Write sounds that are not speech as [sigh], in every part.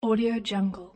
Audio Jungle.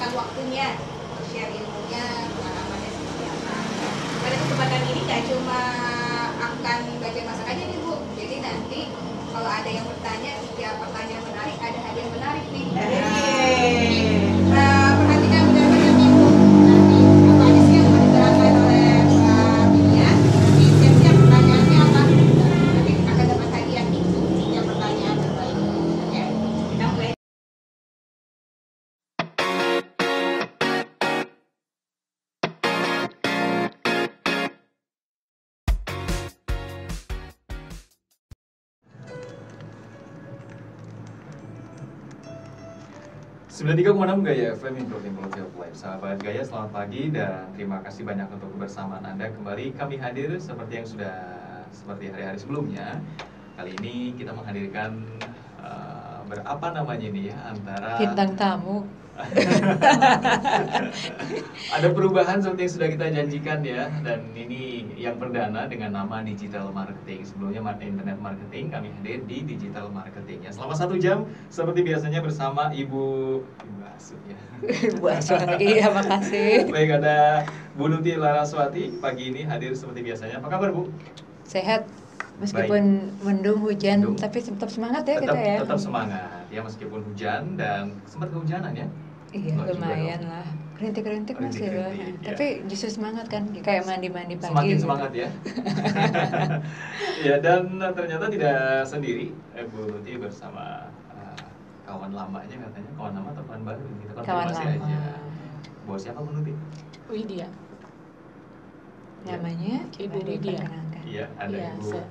Meluangkan waktunya untuk share ilmunya pengalamannya seperti apa. Pada kesempatan ini nggak cuma akan baca masak aja nih Bu. Jadi nanti kalau ada yang bertanya, tiap pertanyaan menarik ada hadiah menarik nih. 93,6 Gaya FM Improving Quality of Life Sahabat Gaya, selamat pagi dan terima kasih banyak untuk kebersamaan Anda. Kembali kami hadir seperti yang sudah seperti hari-hari sebelumnya. Kali ini kita menghadirkan eh, uh, berapa namanya ini ya antara Bintang tamu. [laughs] ada perubahan seperti yang sudah kita janjikan ya dan ini yang perdana dengan nama digital marketing. Sebelumnya internet marketing kami hadir di digital marketing ya selama satu jam seperti biasanya bersama ibu ibu Asu ya. Buat iya makasih. Baik ada Bu Nuti Laraswati pagi ini hadir seperti biasanya. Apa kabar Bu? Sehat. Meskipun mendung hujan Mendung. tapi tetap semangat ya tetap kita ya. tetap semangat ya meskipun hujan dan sempat kehujanan ya iya Enggak juga lumayan lah rintik-rintik masih ya. tapi justru semangat kan kayak mandi-mandi pagi semakin gitu. semangat ya. [laughs] ya dan ternyata tidak sendiri eh, Bu Nuti bersama eh, kawan lamanya katanya kawan lama atau kawan baru kita kawan konfirmasi lama aja. Bawa siapa Bu Nuti? Widya. namanya Ibu diperkenalkan. Iya ada Iya, Ibu se- ya.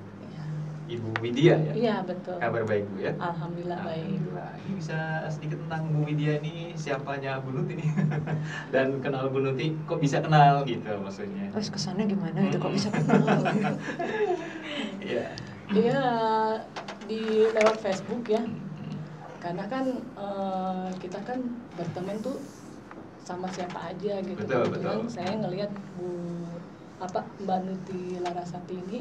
Ibu Widya ya. Iya betul. Kabar baik Bu ya. Alhamdulillah baik. Alhamdulillah. Ini bisa sedikit tentang Bu Widya ini siapanya Bu Nuti nih [laughs] dan kenal Bu Nuti kok bisa kenal gitu maksudnya. Terus kesannya gimana itu kok bisa kenal? [laughs] Iya. Iya di lewat Facebook ya. Hmm. Karena kan eh, kita kan berteman tuh sama siapa aja gitu. Betul, Kebetulan betul. saya ngelihat Bu apa Mbak Nuti Larasati ini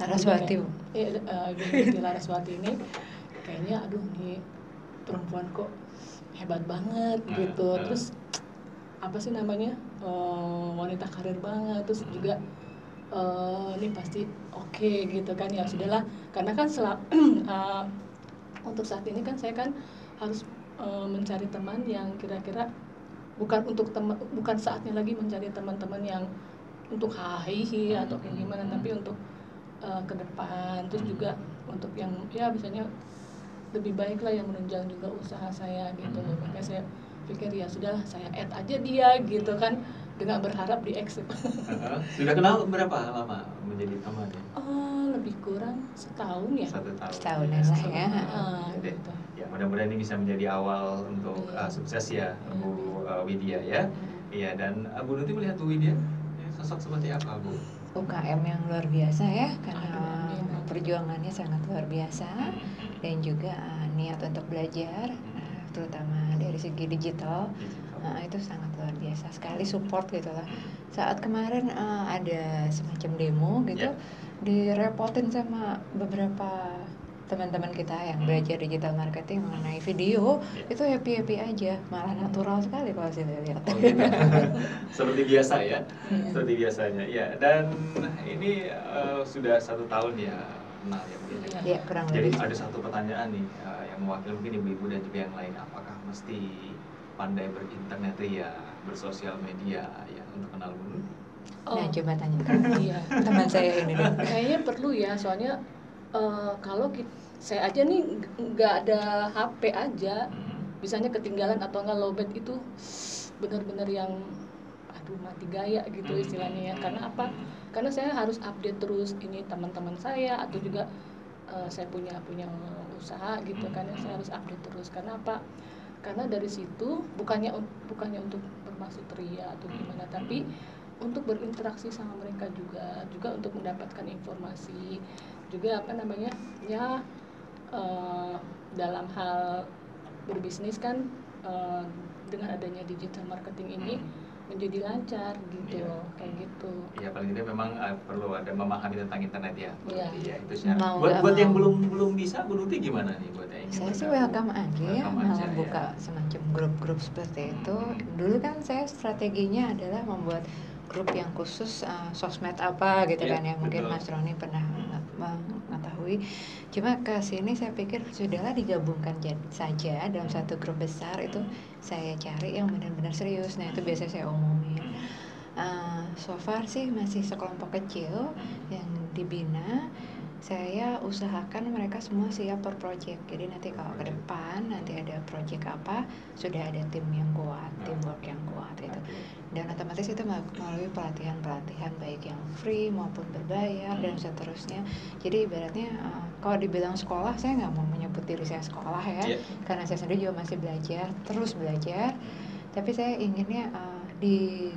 Laraswati, Bu. Eh, eh, Bu Nuti Laraswati ini kayaknya aduh nih perempuan kok hebat banget Nah, gitu. nah. Terus apa sih namanya eh, wanita karir banget. Terus Hmm. juga eh, ini pasti oke gitu kan ya sudahlah karena kan selap [clears throat] eh, untuk saat ini kan saya kan harus eh, mencari teman yang kira-kira bukan untuk teman bukan saatnya lagi mencari teman-teman yang untuk hahihi atau kayak gimana tapi untuk eh, ke depan terus juga untuk yang ya biasanya lebih baik lah yang menunjang juga usaha saya gitu makanya saya pikir ya sudahlah saya add aja dia gitu kan dengan berharap di exit [laughs] Sudah kenal berapa lama menjadi teman ya? Oh, lebih kurang setahun ya Satu tahun. Setahun ya. ya, Satu saya. tahun. Ah, Jadi, gitu. Ya mudah-mudahan ini bisa menjadi awal untuk Iya. uh, sukses ya Iya. Bu uh, Widya ya. Iya dan uh, Bu Nuti melihat Bu Widya ya, sosok seperti apa Bu? UKM yang luar biasa ya karena Aduh, perjuangannya sangat luar biasa dan juga uh, niat untuk belajar uh, terutama dari segi digital Digital. Nah, itu sangat luar biasa sekali support gitu lah. Saat kemarin uh, ada semacam demo gitu, Ya. direpotin sama beberapa teman-teman kita yang belajar digital marketing mengenai video, Ya. itu happy happy aja, malah natural sekali kalau saya lihat. Oh, gitu. [laughs] Seperti biasa ya, Iya. seperti biasanya. Ya dan ini uh, sudah satu tahun ya kenal ya Bu ya. Iya. Ya kurang Jadi lebih. ada satu pertanyaan nih uh, yang mewakili mungkin ibu-ibu dan juga yang lain. Apakah mesti pandai berinternet ya, bersosial media ya untuk kenal Bu Nuti? Nah Oh, coba tanya iya. teman saya ini deh. Kayaknya perlu ya, soalnya eh, kalau ki- saya aja nih ng- nggak ada HP aja, Hmm. bisanya ketinggalan atau nggak lowbat itu benar-benar yang aduh mati gaya gitu Hmm. istilahnya ya. Karena apa? Karena saya harus update terus ini teman-teman saya atau juga eh, saya punya punya usaha gitu kan ya, saya harus update terus. Karena apa? Karena dari situ bukannya bukannya untuk bermaksud ria atau gimana, tapi untuk berinteraksi sama mereka juga, juga untuk mendapatkan informasi, juga apa namanya ya eh, dalam hal berbisnis kan eh, dengan adanya digital marketing ini menjadi lancar gitu Iya. loh, kayak gitu. Ya paling tidak memang uh, perlu ada memahami tentang internet ya. Iya. Nuti, ya itu syarat. Mau buat buat yang mau. belum belum bisa Bu Nuti gimana nih buat yang Saya sih welcome aja ya, malah aja, ya. buka semacam grup-grup seperti itu. Dulu kan saya strateginya adalah membuat grup yang khusus uh, sosmed apa gitu Iya, kan yang mungkin betul. Mas Roni pernah mengetahui. Cuma ke sini saya pikir sudahlah digabungkan saja dalam satu grup besar itu saya cari yang benar-benar serius. Nah itu biasanya saya umumin. Uh, so far sih masih sekelompok kecil yang dibina saya usahakan mereka semua siap per project. Jadi nanti kalau ke depan nanti ada project apa sudah ada tim yang kuat teamwork yang kuat Oke. dan otomatis itu melalui pelatihan-pelatihan baik yang free maupun berbayar dan seterusnya. Jadi ibaratnya uh, kalau dibilang sekolah saya nggak mau menyebut diri saya sekolah ya. Iya. karena saya sendiri juga masih belajar terus belajar. Tapi saya inginnya uh, di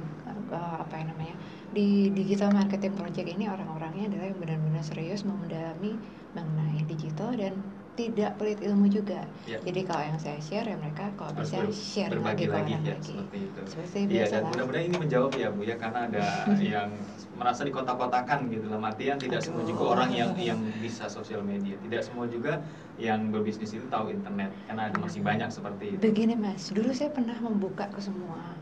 uh, apa yang namanya di digital marketing project ini orang-orangnya adalah yang benar-benar serius mendalami mengenai digital dan tidak pelit ilmu juga. Ya. Jadi kalau yang saya share ya mereka kalau Harus bisa ber- share berbagi lagi lagi ya lagi. seperti itu. Seperti Iya dan mudah-mudahan ini menjawab ya Bu ya karena ada [laughs] yang merasa dikotak-kotakan gitu dalam artian tidak semua juga Aduh. orang yang yang bisa sosial media, tidak semua juga yang berbisnis itu tahu internet karena masih banyak seperti itu. Begini mas, dulu saya pernah membuka ke semua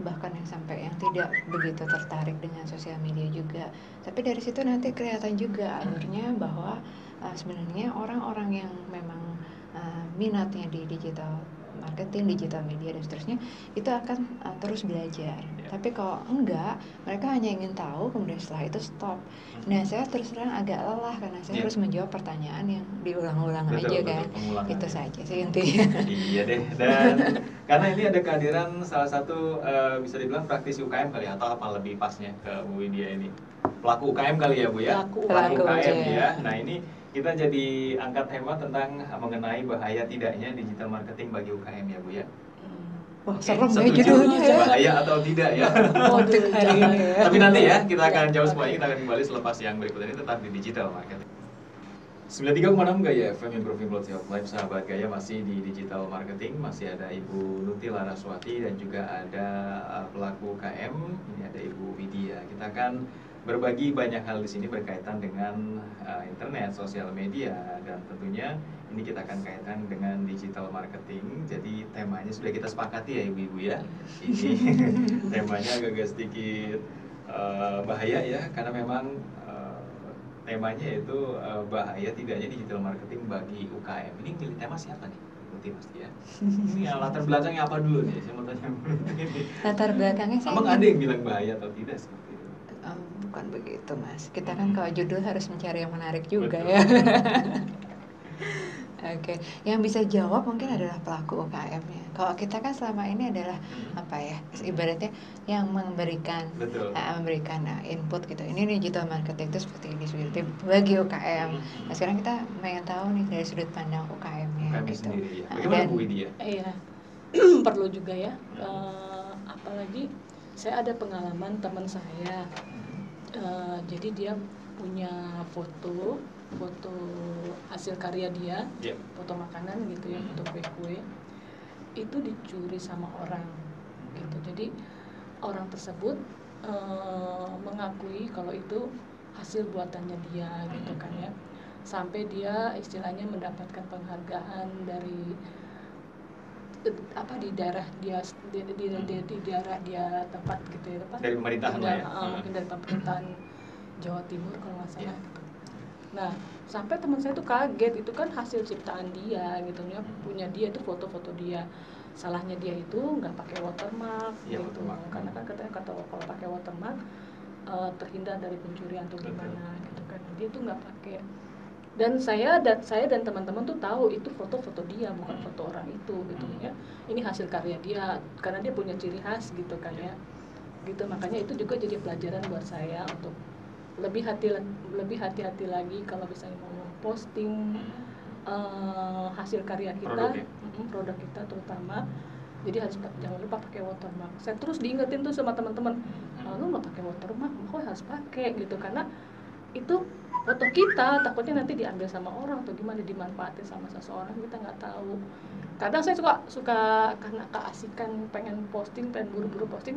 bahkan yang sampai yang tidak begitu tertarik dengan sosial media juga. Tapi dari situ nanti kelihatan juga alurnya bahwa uh, sebenarnya orang-orang yang memang uh, minatnya di digital marketing, digital media dan seterusnya itu akan uh, terus belajar. Ya. Tapi kalau enggak, mereka hanya ingin tahu kemudian setelah itu stop. Nah, saya terus terang agak lelah karena saya Ya. harus menjawab pertanyaan yang diulang-ulang aja betul, kan. Itu saja sih intinya. iya deh dan [laughs] karena ini ada kehadiran salah satu eh, bisa dibilang praktisi UKM kali ya, atau apa lebih pasnya ke Bu Widya ini pelaku UKM kali ya Bu ya Pelaku UKM. UKM Pelaku, ya nah ini kita jadi angkat tema tentang mengenai bahaya tidaknya digital marketing bagi UKM ya Bu ya. Wah, Oke, serem ya judulnya ya. Bahaya atau tidak ya. Topik hari ini ya. Tapi nanti ya kita akan jawab semuanya. Kita akan kembali selepas yang berikut ini tetap di digital marketing. 93,6 Gaya FM Improving Quality of Life Sahabat Gaya masih di digital marketing. Masih ada Ibu Nuti Laraswati dan juga ada uh, pelaku KM Ini ada Ibu Widya. Kita akan berbagi banyak hal di sini berkaitan dengan uh, internet, sosial media Dan tentunya ini kita akan kaitkan dengan digital marketing. Jadi temanya sudah kita sepakati ya Ibu-Ibu ya. Ini [laughs] temanya agak sedikit uh, bahaya ya Karena memang temanya yaitu uh, bahaya tidaknya digital marketing bagi UKM. Ini milih tema siapa nih? Berarti pasti ya. Ini yang latar belakangnya apa dulu nih? Saya mau tanya ini. Latar belakangnya saya Abang ingin- ada yang bilang bahaya atau tidak seperti itu? Em, bukan begitu mas kita kan kalau judul harus mencari yang menarik juga Betul. ya [laughs] Oke, yang bisa jawab mungkin adalah pelaku UKM ya. Kalau kita kan selama ini adalah apa ya, ibaratnya yang memberikan Betul. eh, memberikan eh, input gitu. Ini digital marketing itu seperti ini seperti bagi UKM. Nah sekarang kita pengen tahu nih dari sudut pandang UKM-nya UKM gitu. sendiri ya. Nah, Bagaimana dan- Bu Widya? Iya, [clears throat] perlu juga ya. Eh, apalagi saya ada pengalaman teman saya. Eh, jadi dia punya foto, foto hasil karya dia, Ya. foto makanan gitu ya, foto kue-kue. Itu dicuri sama orang gitu. Jadi orang tersebut eh, mengakui kalau itu hasil buatannya dia gitu kan ya. Sampai dia istilahnya mendapatkan penghargaan dari apa di daerah dia di, di, di, di daerah dia tempat gitu ya tempat Dari pemerintahan ya. eh, mungkin dari pemerintahan Jawa Timur kalau nggak salah Iya. gitu. Nah sampai teman saya tuh kaget itu kan hasil ciptaan dia gitu ya punya dia itu foto-foto dia. Salahnya dia itu nggak pakai watermark Iya, gitu. watermark. karena kan katanya kata kalau pakai watermark eh, terhindar dari pencurian atau Betul. gimana gitu kan. Dia tuh nggak pakai. Dan saya dan saya dan teman-teman tuh tahu itu foto-foto dia bukan foto orang itu gitu ya. Ini hasil karya dia karena dia punya ciri khas gitu kan ya. Gitu makanya itu juga jadi pelajaran buat saya untuk lebih hati lebih hati-hati lagi kalau misalnya mau posting eh, hasil karya kita Produk ya? produk kita terutama. Jadi harus jangan lupa pakai watermark. Saya terus diingetin tuh sama teman-teman "Ah, lu nggak pakai watermark kok harus pakai? Gitu karena itu foto kita takutnya nanti diambil sama orang atau gimana dimanfaatin sama seseorang kita nggak tahu. Kadang saya suka suka karena keasikan pengen posting pengen buru-buru posting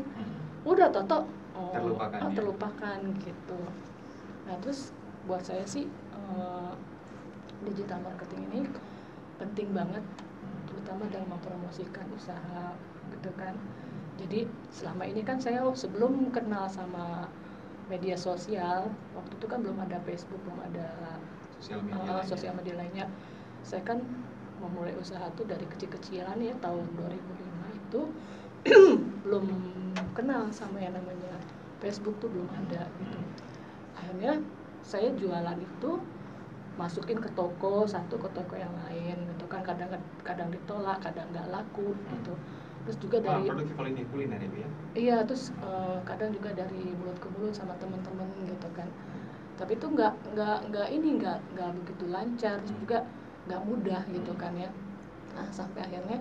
udah toto. Oh, Terlupakan oh, ya. terlupakan gitu nah terus buat saya sih eh, digital marketing ini penting banget terutama dalam mempromosikan usaha gitu kan. Jadi selama ini kan saya sebelum kenal sama media sosial waktu itu kan belum ada Facebook belum ada Sosial media. uh, sosial media lainnya. Saya kan memulai usaha tuh dari kecil-kecilan ya tahun 2005 itu [clears throat] belum kenal sama yang namanya Facebook tuh belum ada gitu akhirnya saya jualan itu masukin ke toko satu ke toko yang lain gitu kan. Kadang kadang ditolak kadang nggak laku gitu. Terus juga dari produk kuliner kuliner itu ya. Iya, terus eh, kadang juga dari mulut ke mulut sama teman-teman gitu kan. Tapi itu nggak nggak nggak ini nggak nggak begitu lancar, terus juga nggak mudah gitu kan ya. Nah sampai akhirnya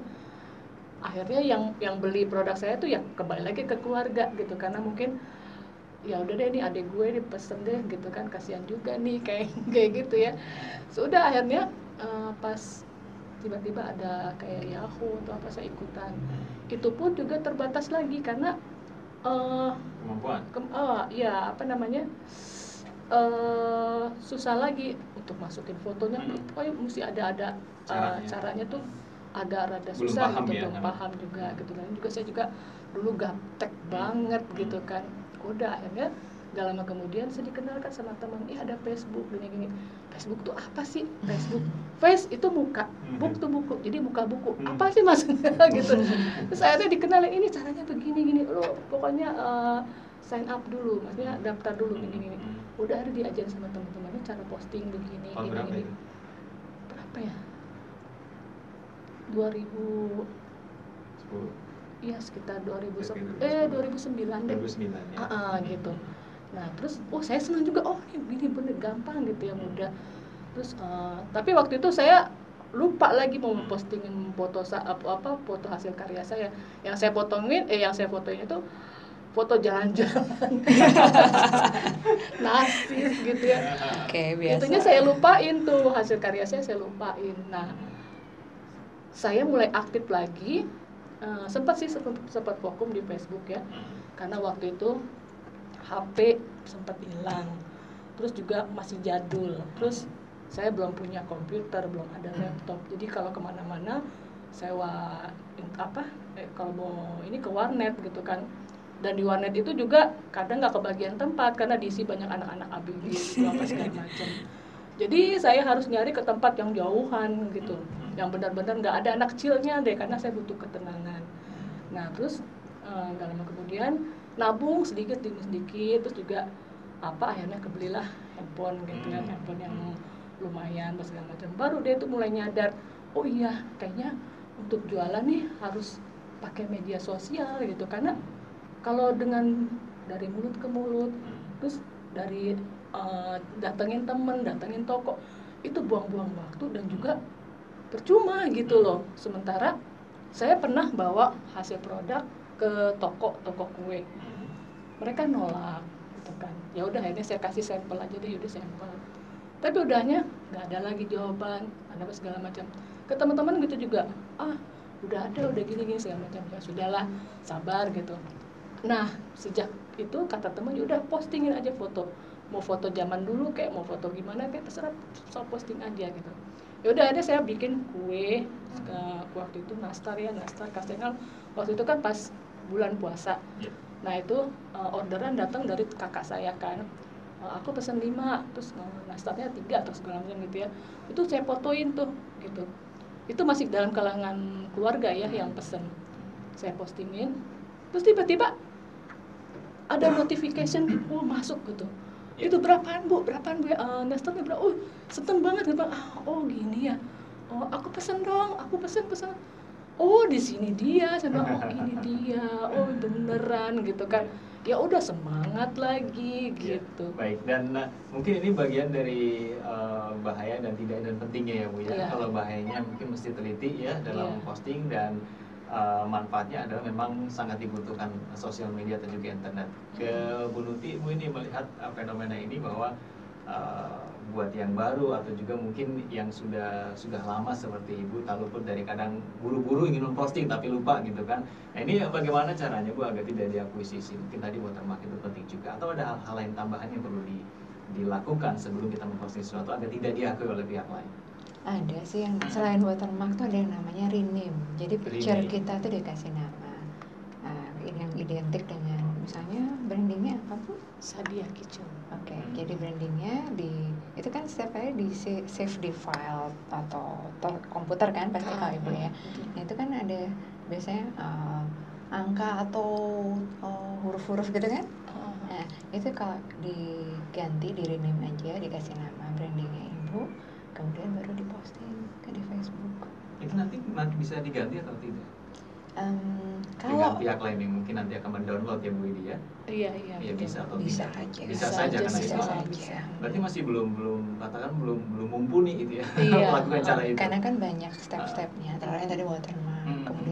akhirnya yang yang beli produk saya tuh ya kembali lagi ke keluarga gitu. Karena mungkin ya udah deh ini adik gue dipesen deh gitu kan kasihan juga nih [laughs] kayak kayak gitu ya sudah akhirnya eh, pas tiba-tiba ada kayak Yahoo atau apa saya ikutan itu pun juga terbatas lagi karena eh Kemampuan. kem- oh, ya apa namanya eh susah lagi untuk masukin fotonya Hmm. oh mesti ada ada Caranya. caranya tuh agak rada Belum susah paham gitu ya, belum kan? paham juga gitu dan juga saya juga dulu gaptek banget gitu kan udah akhirnya gak lama kemudian saya dikenalkan sama teman ih ada Facebook. Gini gini Facebook tuh apa sih? Facebook. Face itu muka book tuh buku jadi buka buku. Hmm. apa sih maksudnya? [laughs] Gitu. [laughs] Terus akhirnya dikenalin ini caranya begini gini. Lo pokoknya eh, sign up dulu maksudnya daftar dulu gini gini. Udah ada diajarin sama teman-temannya cara posting begini gini berapa gini. berapa ya? 2000 10. Iya sekitar 2000 Sekitar eh 2010. 2009 deh 2009 ya. Ah, ah, gitu nah terus oh saya senang juga oh ini gini bener gampang gitu ya mudah terus eh, tapi waktu itu saya lupa lagi mau postingin foto apa, apa foto hasil karya saya yang saya potongin eh yang saya fotoin itu foto jalan-jalan [laughs] nasis gitu ya Oke, biasa. Itunya saya lupain tuh hasil karya saya saya lupain. Nah, saya mulai aktif lagi. Eh, sempat sih sempat, vakum di Facebook ya, karena waktu itu HP sempat hilang. Terus juga masih jadul. Terus saya belum punya komputer, belum ada laptop. Jadi kalau ke mana-mana sewa apa? Eh, kalau mau ini ke warnet gitu kan. Dan di warnet itu juga kadang nggak kebagian tempat karena diisi banyak anak-anak ABG gitu apa segala macam. [laughs] Jadi saya harus nyari ke tempat yang jauhan gitu, yang benar-benar nggak ada anak kecilnya deh karena saya butuh ketenangan. Nah terus eh, nggak lama kemudian nabung sedikit demi sedikit, terus juga apa akhirnya kebelilah handphone gitu kan, handphone yang lumayan dan segala macam. Baru dia tuh mulai nyadar, oh iya kayaknya untuk jualan nih harus pakai media sosial gitu karena kalau dengan dari mulut ke mulut terus dari eh, datengin temen datengin toko itu buang-buang waktu dan juga percuma gitu loh. Sementara saya pernah bawa hasil produk ke toko toko kue. Mereka nolak gitu kan. Ya udah akhirnya saya kasih sampel aja deh udah sampel. Tapi udahnya nggak ada lagi jawaban ada segala macam. Ke teman-teman gitu juga ah udah ada udah gini gini segala macam. Ya sudahlah sabar gitu. Nah sejak itu kata teman ya udah postingin aja foto. Mau foto zaman dulu kayak mau foto gimana kayak terserah so posting aja gitu ya udah ada saya bikin kue ke waktu itu nastar ya nastar kastengal waktu itu kan pas bulan puasa. Iya. nah itu uh, orderan datang dari kakak saya kan. Uh, aku pesen lima terus uh, nastarnya tiga atau segala macam gitu ya. Itu saya fotoin tuh gitu. Itu masih dalam kalangan keluarga ya yang pesen. Saya postingin terus tiba-tiba ada notification oh masuk gitu Iya. itu berapaan bu? Berapaan bu? Uh, berapa? Oh seneng banget. Gitu ah oh gini ya. Oh aku pesen dong. Aku pesen pesen. Oh di sini dia. Saya bilang oh ini [laughs] dia. Oh beneran gitu kan. Ya udah semangat lagi Ya, gitu. Baik, dan nah, mungkin ini bagian dari eh, bahaya dan tidak dan pentingnya ya Bu ya. Iya. Kalau bahayanya mungkin mesti teliti ya dalam Iya. posting dan eh, manfaatnya adalah memang sangat dibutuhkan sosial media atau juga internet. Ke Bu Nuti, Bu ini melihat eh, fenomena ini bahwa eh, buat yang baru atau juga mungkin yang sudah sudah lama seperti Ibu tak luput dari kadang buru-buru ingin memposting tapi lupa gitu kan. Nah ini bagaimana caranya Bu agar tidak diakuisisi? Mungkin tadi watermark itu penting juga atau ada hal-hal lain tambahan yang perlu di- dilakukan sebelum kita memposting sesuatu agar tidak diakui oleh pihak lain. Ada sih yang selain watermark tuh ada yang namanya rename. Jadi picture Rename. kita tuh dikasih nama. Nah, ini yang identik dengan misalnya brandingnya apa bu? Sadia Kitchen Oke, jadi brandingnya di itu kan setiap kali di sa- save di file atau, atau komputer kan pasti kalau ibu ya. Nah itu kan ada biasanya uh, angka atau uh, huruf-huruf gitu kan? Nah itu kalau diganti di rename aja dikasih nama brandingnya ibu, kemudian baru diposting ke di Facebook. Itu nanti nanti bisa diganti atau tidak? Dengan kalau pihak lain yang mungkin nanti akan mendownload ya Bu Widi ya? iya iya Iya betul. bisa atau bisa tidak? aja. Bisa saja karena bisa itu saja. bisa. berarti masih belum belum katakan belum belum mumpuni gitu ya Iya. [laughs] melakukan cara itu. Karena kan banyak step-stepnya, antara lain tadi watermark, Hmm. kemudian itu.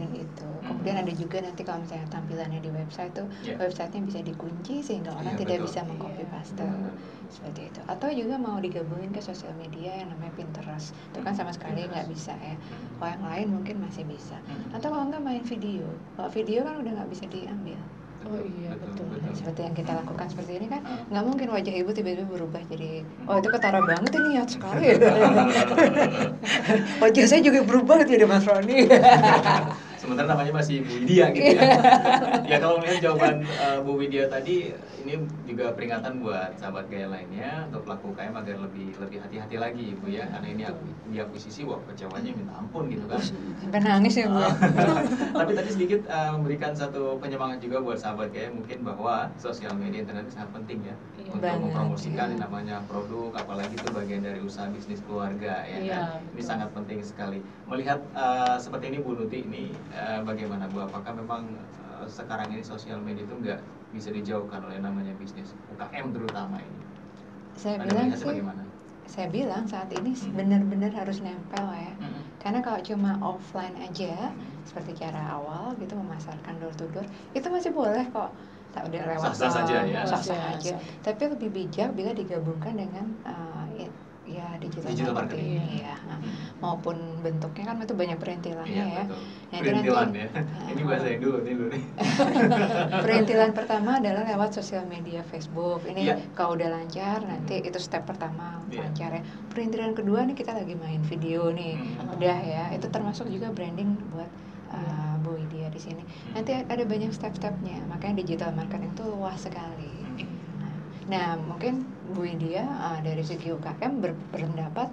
Kemudian ada juga nanti kalau misalnya tampilannya di website tuh, Iya. websitenya bisa dikunci sehingga orang Iya, tidak betul. bisa mengcopy paste Benar. seperti itu. Atau juga mau digabungin ke sosial media yang namanya Pinterest, itu kan sama sekali nggak bisa ya. Kalau yang lain mungkin masih bisa. Hmm. Atau kalau nggak main video, kalau video kan udah nggak bisa diambil. Oh iya, betul. Nah, seperti yang kita lakukan seperti ini kan Ah. nggak mungkin wajah ibu tiba-tiba berubah jadi oh itu ketara banget ini niat sekali [laughs] wajah saya juga berubah jadi Mas Roni [laughs] Sementara namanya masih Bu Widya gitu ya. [laughs] ya kalau melihat jawaban eh, Bu Widya tadi, ini juga peringatan buat sahabat gaya lainnya untuk pelaku UKM agar lebih lebih hati-hati lagi Bu ya, karena ini aku diakuisisi wah kecewanya minta ampun gitu kan. sampai nangis ya bu [laughs] Tapi tadi sedikit eh, memberikan satu penyemangat juga buat sahabat gaya mungkin bahwa sosial media internet sangat penting ya Iya. untuk Banget, mempromosikan iya. yang namanya produk, apalagi itu bagian dari usaha bisnis keluarga ya Iya, kan. Ini sangat penting sekali. Melihat eh, seperti ini Bu Nuti ini eh, bagaimana Bu? Apakah memang sekarang ini sosial media itu nggak bisa dijauhkan oleh namanya bisnis UKM terutama ini? saya Anda bilang sih bagaimana? saya bilang saat ini benar-benar harus nempel ya Mm-mm. karena kalau cuma offline aja seperti cara awal gitu memasarkan door to door itu masih boleh kok tak udah lewat Sah-sah saja ya. sah-sah Sah-sah aja tapi lebih bijak bila digabungkan dengan uh, digital, Digital marketing, marketing. ya Nah, maupun bentuknya kan itu banyak perintilannya Iya, ya betul. Nah, itu nanti- Perintilan ya. [laughs] Ini bahasa yang dulu nih dulu [laughs] nih. Perintilan pertama adalah lewat sosial media Facebook. Ini Iya. kalau udah lancar nanti itu step pertama Iya. lancar ya. Perintilan kedua nih kita lagi main video nih. Hmm. Udah ya. Itu termasuk juga branding buat uh. Bu Widya di sini. Nanti ada banyak step-stepnya. Makanya digital marketing itu luas sekali. Nah, mungkin Bu Widya uh, dari segi UKM ber- berpendapat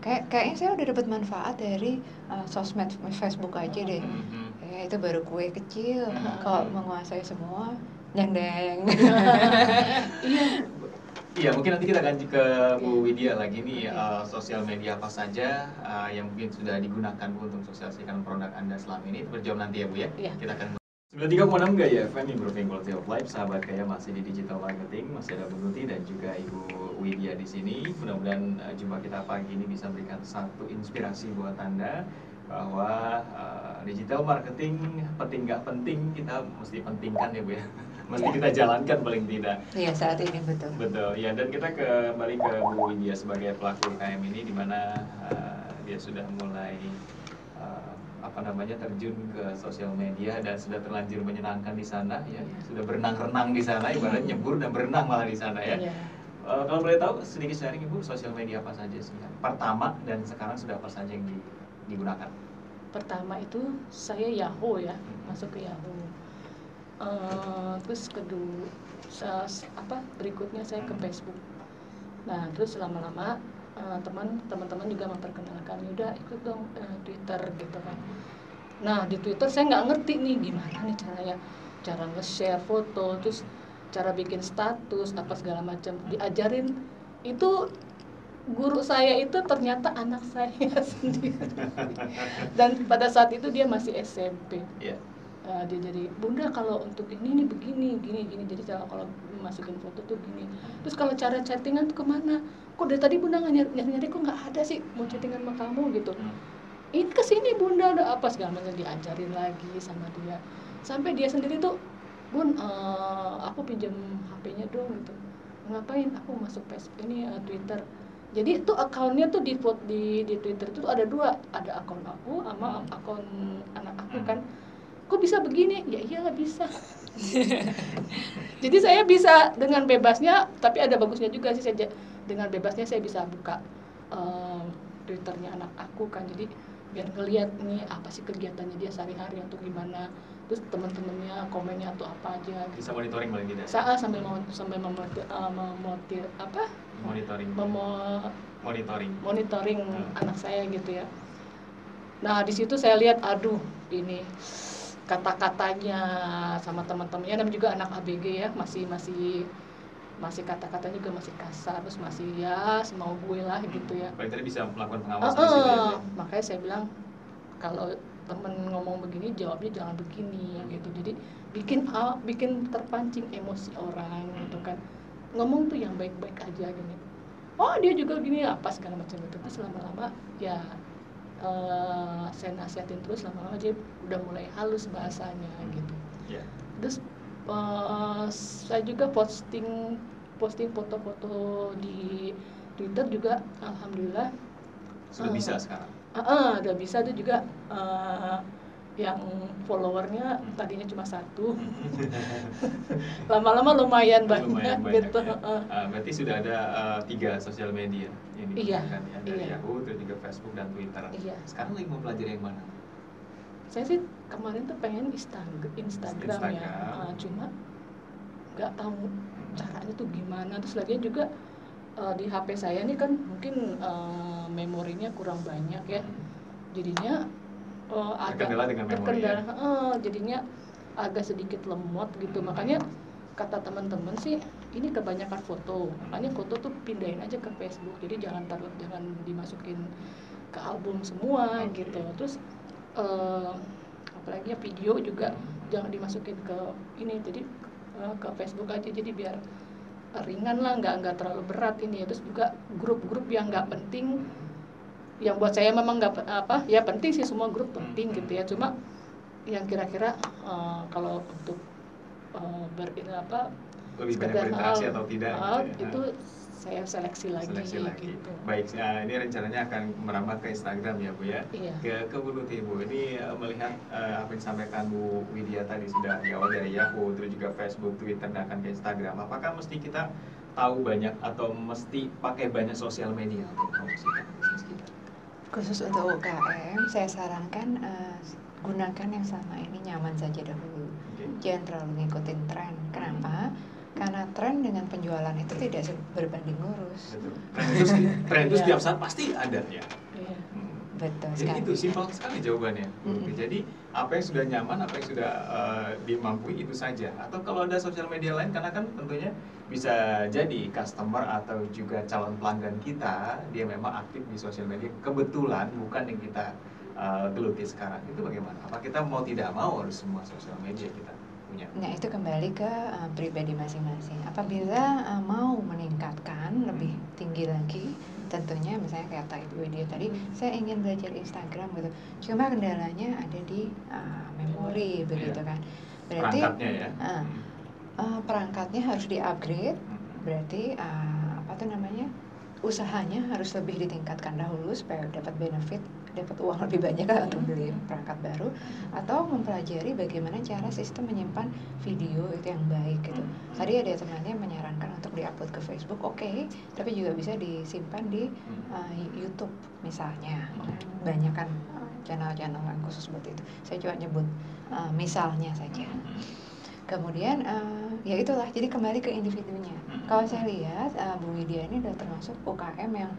kayak kayaknya saya udah dapat manfaat dari uh, sosmed Facebook aja deh. Mhm. Ya, itu baru kue kecil. Hmm. Kalau menguasai semua, deng deng. Iya, mungkin nanti kita akan ke Bu Widya lagi nih eh, sosial media apa saja eh, yang mungkin sudah digunakan Bu untuk sosialisasikan produk Anda selama ini. Terjawab nanti ya Bu ya. Iya. Kita akan 93,6 Gaya FM Improving Quality of Life Sahabat Gaya masih di digital marketing Masih ada Bu Nuti dan juga Ibu Widya di sini. Mudah-mudahan eh, jumpa kita pagi ini bisa memberikan satu inspirasi buat Anda Bahwa eh, digital marketing penting nggak penting Kita mesti pentingkan ya Bu ya. [laughs] Mesti kita jalankan paling tidak. Iya saat ini betul. Betul, ya dan kita kembali ke Bu Widya sebagai pelaku UKM ini di mana uh, dia sudah mulai uh, apa namanya terjun ke sosial media dan sudah terlanjur menyenangkan di sana ya, sudah berenang-renang di sana, ibarat nyebur dan berenang malah di sana ya. Iya. Uh, kalau boleh tahu sedikit sharing Ibu sosial media apa saja sih? Pertama dan sekarang sudah apa saja yang di- digunakan? pertama itu saya Yahoo ya masuk ke Yahoo Eh, terus kedua apa berikutnya saya ke Facebook nah terus lama-lama eh, teman teman-teman juga memperkenalkan udah ikut dong eh, Twitter gitu kan. Nah di Twitter saya nggak ngerti nih gimana nih caranya? Cara nge-share foto terus cara bikin status apa segala macam diajarin. Itu guru saya itu ternyata anak saya [laughs] sendiri. Dan pada saat itu dia masih SMP Ya. Uh, dia jadi bunda kalau untuk ini nih begini gini gini. Jadi cara kalau masukin foto tuh gini. Terus kalau cara chattingan tuh ke mana? Kok dari tadi bunda nggak nyari nyari, nyari kok nggak ada sih mau chattingan sama kamu? Gitu. Ini ke sini bunda ada apa segala macam diajarin lagi sama dia. Sampai dia sendiri tuh bun eh, aku pinjam HP-nya dong gitu. Ngapain? Aku masuk Facebook ini eh, Twitter. Jadi itu akunnya tuh di, di di Twitter itu ada dua. Ada akun aku sama akun anak aku kan kok bisa begini ya iyalah bisa jadi saya bisa dengan bebasnya tapi ada bagusnya juga sih saya dengan bebasnya saya bisa buka eh, twitternya anak aku kan jadi biar ngeliat nih apa sih kegiatannya dia sehari-hari atau gimana terus teman-temannya komennya atau apa aja Bisa monitoring paling tidak? saat sambil mau sambil memotir, memotir apa Monitoring. memo- Monitoring. monitoring Hmm. anak saya gitu ya. Nah di situ saya lihat, aduh ini kata-katanya sama teman-temannya dan juga anak ABG ya masih masih masih kata-kata juga masih kasar terus masih ya semau gue lah gitu ya. Paling tidak bisa melakukan pengawasan di situ ya, makanya saya bilang kalau temen ngomong begini jawabnya jangan begini gitu. Jadi bikin ah, bikin terpancing emosi orang gitu kan. Ngomong tuh yang baik-baik aja gini. Oh dia juga gini apa segala macam itu. Terus lama-lama ya eh, saya nasihatin terus lama-lama dia udah mulai halus bahasanya gitu Ya. terus eh, saya juga posting posting foto-foto di Twitter juga alhamdulillah Sudah Eh, bisa sekarang. Ah, ah, udah bisa tuh juga eh, yang followernya tadinya cuma satu, [laughs] lama-lama lumayan banyak, Lumayan banyak gitu. ya. Ah, berarti sudah ada ah, tiga sosial media yang Iya, ya dari iya. Yahoo, terus juga Facebook dan Twitter. Iya. Sekarang lagi mau pelajari yang mana? Saya sih kemarin tuh pengen Instagram, Instagram, ya. Ah, cuma nggak tahu caranya tuh gimana. Terus lagi juga eh, di HP saya nih kan mungkin eh, memorinya kurang banyak ya, jadinya eh, agak Terkendala dengan memori terkendala, ya? eh, jadinya agak sedikit lemot gitu. Makanya kata teman-teman sih ini kebanyakan foto. Makanya foto tuh pindahin aja ke Facebook. Jadi jangan taruh jangan dimasukin ke album semua Oke. gitu. Terus eh, apalagi ya video juga jangan dimasukin ke ini. Jadi eh, ke Facebook aja. Jadi biar ringan lah nggak nggak terlalu berat ini. Terus juga grup-grup yang nggak penting yang buat saya memang nggak apa ya penting sih semua grup penting gitu ya cuma yang kira-kira eh, kalau untuk eh, ber apa lebih banyak sekedar berinteraksi hal- atau tidak hal, gitu ya. itu saya seleksi lagi seleksi lagi. gitu. Baik, ya, ini rencananya akan merambah ke Instagram ya Bu ya. Iya. Ke ke Bu ini eh, melihat eh, apa yang disampaikan Bu Widya tadi sudah di awal dari Yahoo, terus juga Facebook, Twitter, dan akan ke Instagram. Apakah mesti kita tahu banyak atau mesti pakai banyak sosial media untuk? Khusus untuk UKM, saya sarankan eh, gunakan yang selama ini nyaman saja dahulu. Jangan terlalu ngikutin tren. Kenapa? Karena tren dengan penjualan itu tidak berbanding lurus. Tren itu, tren itu Iya. setiap saat pasti ada ya. Hmm. Betul Jadi sekali. itu simpel sekali jawabannya. Bu. Mm-mm. Jadi apa yang sudah nyaman, apa yang sudah eh, dimampui itu saja. Atau kalau ada sosial media lain, karena kan tentunya bisa jadi customer atau juga calon pelanggan kita dia memang aktif di sosial media. Kebetulan bukan yang kita eh, geluti sekarang. Itu bagaimana? Apa kita mau tidak mau harus semua sosial media kita punya? Nah itu kembali ke uh, pribadi masing-masing. Apabila uh, mau meningkatkan lebih tinggi lagi, tentunya misalnya kayak kata Ibu tadi, saya ingin belajar Instagram gitu. Cuma kendalanya ada di uh, memori begitu Iya. kan. Berarti Perangkatnya ya. uh, uh, perangkatnya harus di-upgrade. Hmm. Berarti uh, apa tuh namanya? usahanya harus lebih ditingkatkan dahulu supaya dapat benefit, dapat uang lebih banyak lah untuk beli perangkat baru atau mempelajari bagaimana cara sistem menyimpan video itu yang baik gitu. Tadi ada temannya menyarankan untuk diupload ke Facebook, oke, tapi juga bisa disimpan di Hmm. uh, YouTube misalnya. Banyak kan channel-channel yang khusus buat itu. Saya cuma nyebut uh, misalnya saja. Kemudian uh, ya itulah, jadi kembali ke individunya. Kalau saya lihat uh, Bu Widya ini adalah termasuk UKM yang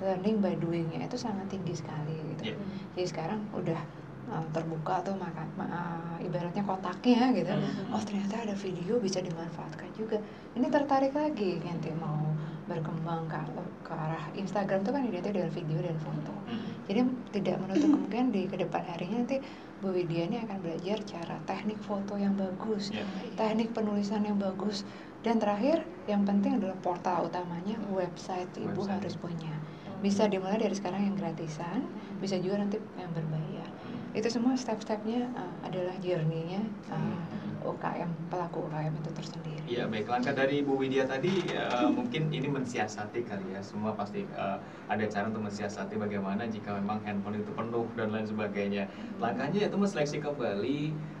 learning by doing-nya itu sangat tinggi sekali gitu. Iya. Jadi sekarang udah uh, terbuka tuh maka ma- uh, ibaratnya kotaknya gitu. Hmm. Oh ternyata ada video bisa dimanfaatkan juga. Ini tertarik lagi nanti mau berkembang ke, ke arah Instagram tuh kan identik dengan video dan foto. Hmm. Jadi tidak menutup kemungkinan di ke depan harinya nanti Bu Widya ini akan belajar cara teknik foto yang bagus, Ya. teknik penulisan yang bagus, dan terakhir yang penting adalah portal utamanya website ibu Website. harus punya. Bisa dimulai dari sekarang yang gratisan, bisa juga nanti yang berbayar. Itu semua step-stepnya uh, adalah journey-nya uh, UKM pelaku UKM itu tersendiri. Iya baik. Langkah dari Bu Widya tadi eh, mungkin ini mensiasati kali ya. Semua pasti eh, ada cara untuk mensiasati bagaimana jika memang handphone itu penuh dan lain sebagainya. Langkahnya yaitu menseleksi kembali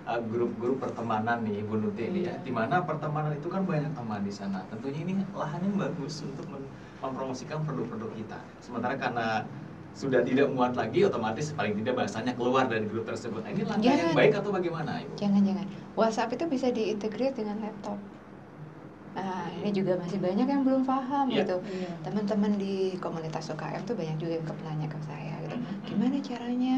eh, grup-grup pertemanan nih Bu Nuti ya. Iya. di mana pertemanan itu kan banyak teman di sana. Tentunya ini lahan yang bagus untuk mem- mempromosikan produk-produk kita. Sementara karena sudah tidak muat lagi otomatis paling tidak bahasanya keluar dari grup tersebut Nah, ini langkah yang Jangan. baik atau bagaimana Ibu? Jangan-jangan WhatsApp itu bisa diintegrate dengan laptop. Nah, ini juga masih banyak yang belum paham Iya. gitu. Iya. Teman-teman di komunitas UKM tuh banyak juga yang ke- nanya ke saya gitu. Hmm. Gimana caranya?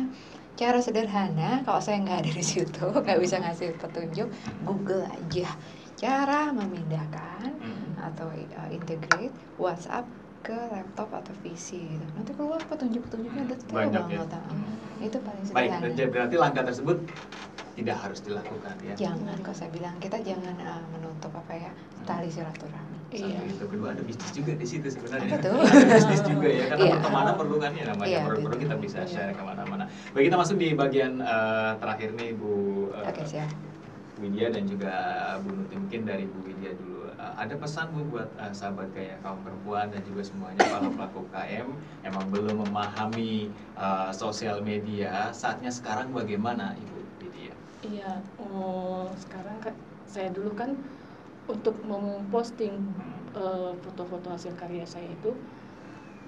Cara sederhana, kalau saya nggak ada di situ, [laughs] nggak bisa ngasih petunjuk, Google aja. Cara memindahkan Hmm. atau uh, integrate WhatsApp ke laptop atau PC gitu. Nanti keluar petunjuk-petunjuknya detail Banyak ya. banget. ah. Itu paling Baik, sederhana. dan berarti langkah tersebut tidak harus dilakukan ya. Jangan kok saya bilang kita jangan uh, menutup apa ya tali silaturahmi. Iya. itu kedua ada bisnis juga di situ sebenarnya. Apa tuh? ada bisnis juga ya karena Iya. pertemanan perlu kan ya namanya produk-produk betul. kita bisa Iya. share ke mana-mana. Baik kita masuk di bagian eh, terakhir nih Bu eh, Oke siap. Widya dan juga Bu Nuti mungkin dari Bu Widya dulu. Ada pesan Bu buat eh, sahabat gaya kaum perempuan dan juga semuanya para pelaku UKM emang belum memahami eh, sosial media. Saatnya sekarang bagaimana Ibu Widya? Iya, oh, sekarang kan saya dulu kan untuk memposting eh, foto-foto hasil karya saya itu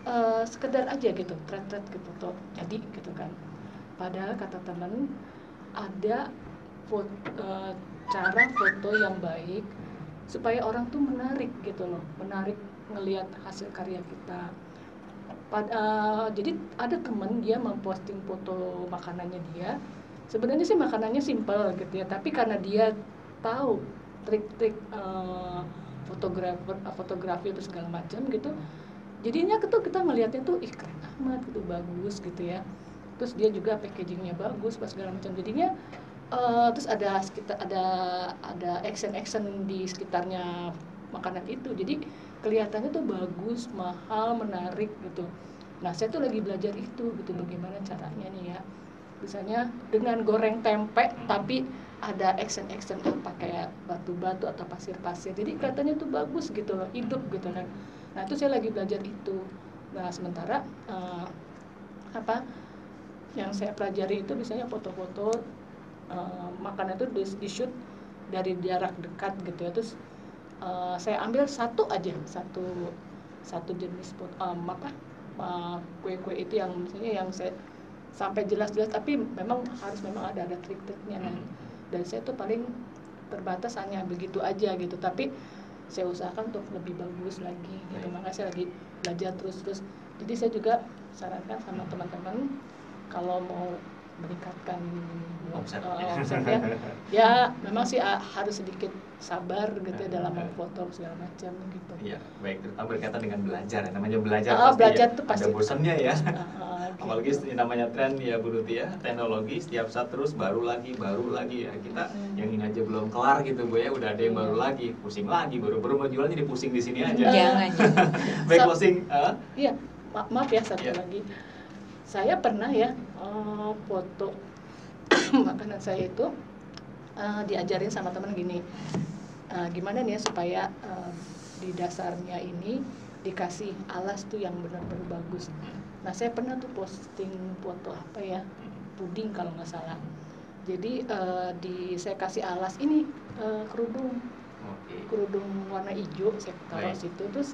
eh, sekedar aja gitu, thread-thread gitu, toh jadi gitu kan. Padahal kata teman ada foto, cara foto yang baik supaya orang tuh menarik gitu loh, menarik ngelihat hasil karya kita. Pad- eh, jadi ada temen dia memposting foto makanannya dia, sebenarnya sih makanannya simple gitu ya tapi karena dia tahu trik-trik eh, fotografer eh, fotografi atau segala macam gitu jadinya tuh kita ngelihatnya tuh ih keren amat gitu bagus gitu ya. Terus dia juga packagingnya bagus pas segala macam. Jadinya eh, terus ada sekitar ada ada action action di sekitarnya makanan itu. Jadi kelihatannya tuh bagus mahal menarik gitu. Nah saya tuh lagi belajar itu gitu bagaimana caranya nih ya. Misalnya dengan goreng tempe tapi ada action-action apa kayak batu-batu atau pasir-pasir. Jadi kelihatannya tuh bagus gitu loh hidup gitu kan. Nah itu saya lagi belajar itu. Nah sementara eh, apa yang saya pelajari itu biasanya foto-foto eh, makanan itu di, di shoot dari jarak dekat gitu ya. Terus eh, saya ambil satu aja satu satu jenis pot- em, apa eh, kue-kue itu yang misalnya yang saya sampai jelas-jelas tapi memang harus memang ada ada trik-triknya nah dan saya tuh paling terbatas hanya begitu aja gitu. Tapi saya usahakan untuk lebih bagus lagi gitu. Makanya saya lagi belajar terus-terus. Jadi saya juga sarankan sama teman-teman kalau mau meningkatkan Omset. uh, omsetnya ya memang sih uh, harus sedikit sabar gitu ya dalam memfoto segala macam gitu Iya, baik. Terutama berkaitan dengan belajar. ya. Namanya belajar Ah, pasti belajar ya, tuh pasti. ada bosannya ya. [laughs] Uh, uh, gitu. Apalagi yang namanya tren ya Bu Nuti ya, teknologi setiap saat terus baru lagi, baru lagi ya. Kita Hmm. yang ini aja belum kelar gitu Bu ya, udah ada yang baru Iya. lagi, pusing lagi, baru-baru mau jual jadi pusing di sini aja. Jangan, [laughs] baik So- closing. eh? Iya, ma- maaf ya satu Iya. lagi. Saya pernah ya eh, foto [coughs] makanan saya itu eh, diajarin sama teman gini, eh, gimana nih ya supaya di dasarnya ini dikasih alas tuh yang benar-benar bagus. Nah saya pernah tuh posting foto apa ya puding kalau nggak salah. Jadi di saya kasih alas ini kerudung kerudung warna hijau saya taruh Baik. situ terus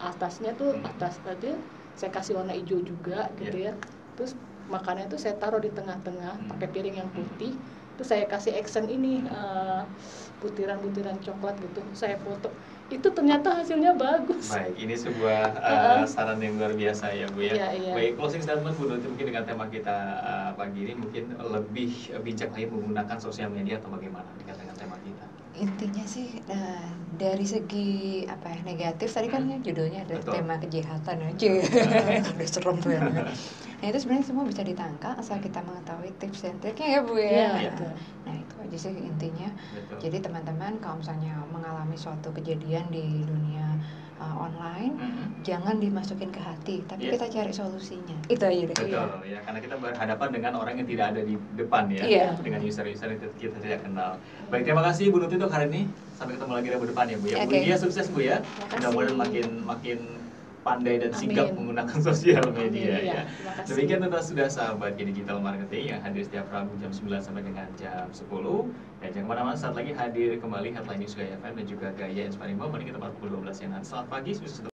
atasnya tuh Hmm. atas tadi saya kasih warna hijau juga gitu ya terus makannya tuh saya taruh di tengah-tengah Hmm. pakai piring yang putih terus saya kasih action ini eh, butiran-butiran coklat gitu saya foto itu ternyata hasilnya bagus Baik, ini sebuah Heeh. saran yang luar biasa ya Bu ya. Iya, iya. Baik, closing statement Bu Nuti mungkin dengan tema kita eh, pagi ini mungkin lebih bijak lagi menggunakan sosial media atau bagaimana dengan tema kita. Intinya sih eh, dari segi apa ya negatif tadi kan Hmm. judulnya ada Betul. tema kejahatan aja [laughs] udah serem banget nah itu sebenarnya semua bisa ditangkal asal kita mengetahui tips dan triknya ya bu ya Iya, Nah, betul. nah itu aja sih intinya Betul. jadi teman-teman kalau misalnya mengalami suatu kejadian di dunia uh, online Mhm. jangan dimasukin ke hati tapi Iya. kita cari solusinya itu aja deh Betul ya, karena kita berhadapan dengan orang yang tidak ada di depan ya, Iya. dengan user-user yang kita- kita tidak kenal. Baik, terima kasih Bu Nuti untuk hari ini. Sampai ketemu lagi Rabu depan ya Bu ya. Bu Oke. Lydia sukses Bu ya. Terima Mudah-mudahan makin makin pandai dan sigap [laughs] Amin. menggunakan sosial media Amin, ya. iya. Terima kasih. Demikian tuntas sudah sahabat di digital marketing yang hadir setiap Rabu jam 9 sampai dengan jam 10. Dan jangan ke mana-mana saat lagi hadir kembali Headline News Gaya FM dan juga Gaya Inspiring Moment kita pada pukul 12 siang. Selamat pagi, sukses